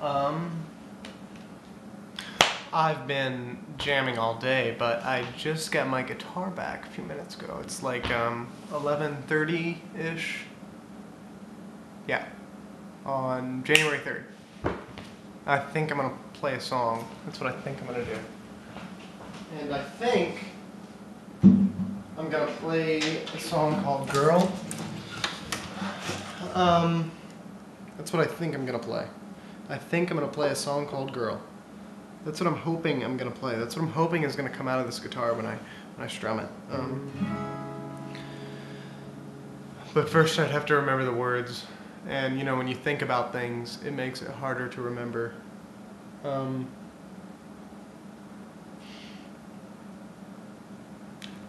Um, I've been jamming all day, but I just got my guitar back a few minutes ago. It's like um, 11:30 ish. Yeah, on January 3rd. I think I'm gonna play a song. That's what I think I'm gonna do. And I think I'm gonna play a song called "Girl." Um, that's what I think I'm gonna play. I think I'm gonna play a song called "Girl." That's what I'm hoping I'm gonna play. That's what I'm hoping is gonna come out of this guitar when I when I strum it. Um, but first, I'd have to remember the words, and you know, when you think about things, it makes it harder to remember. Um,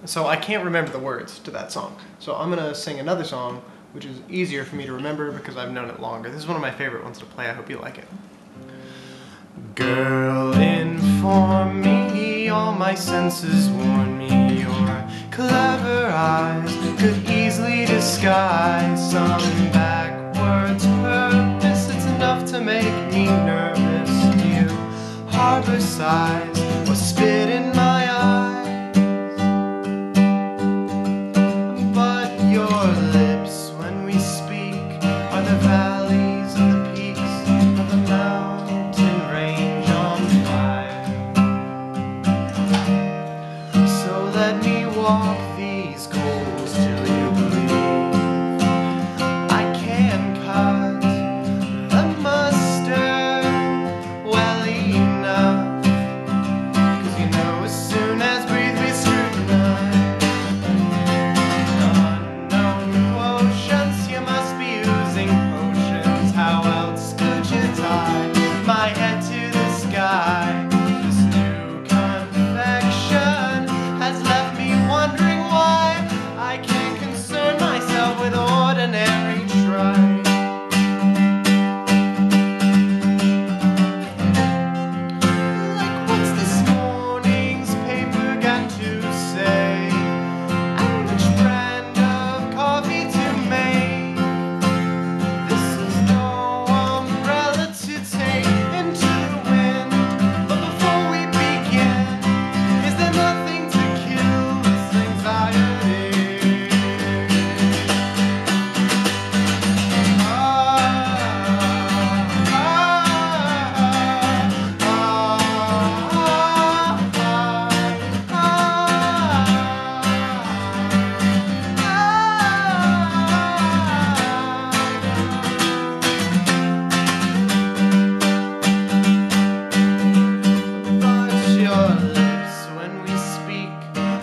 so I can't remember the words to that song. So I'm gonna sing another song, which is easier for me to remember because I've known it longer. This is one of my favorite ones to play. I hope you like it. Girl, inform me, all my senses warn me your clever eyes could easily disguise some backwards purpose. It's enough to make me nervous. You harbor sighs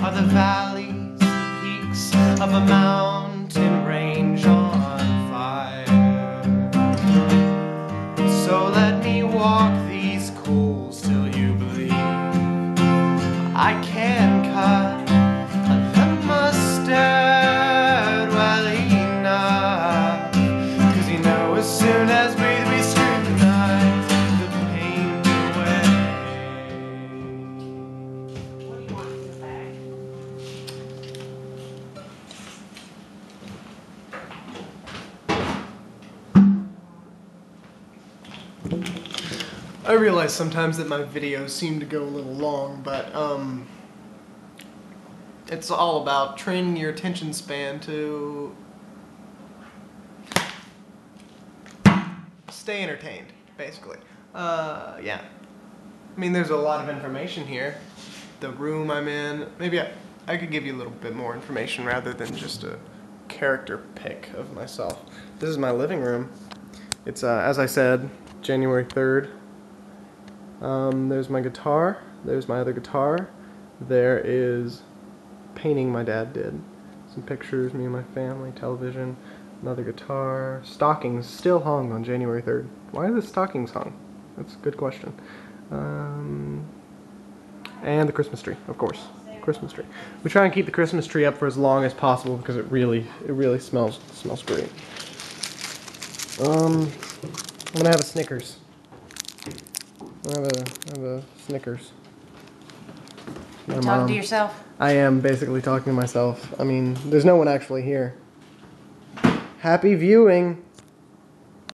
are the valleys, the peaks of a mountain range on fire. So let me walk I realize sometimes that my videos seem to go a little long, but um, it's all about training your attention span to stay entertained, basically. Uh, yeah. I mean, there's a lot of information here. The room I'm in. Maybe I, I could give you a little bit more information rather than just a character pic of myself. This is my living room. It's, uh, as I said, January 3rd. Um, there's my guitar. There's my other guitar. There is painting my dad did. Some pictures, me and my family, television, another guitar. Stockings still hung on January 3rd. Why are the stockings hung? That's a good question. Um, and the Christmas tree, of course. Christmas tree. We try and keep the Christmas tree up for as long as possible because it really, it really smells smells great. Um, I'm gonna have a Snickers. I have a, I have a Snickers. My Talking mom- to yourself? I am basically talking to myself. I mean, there's no one actually here. Happy viewing.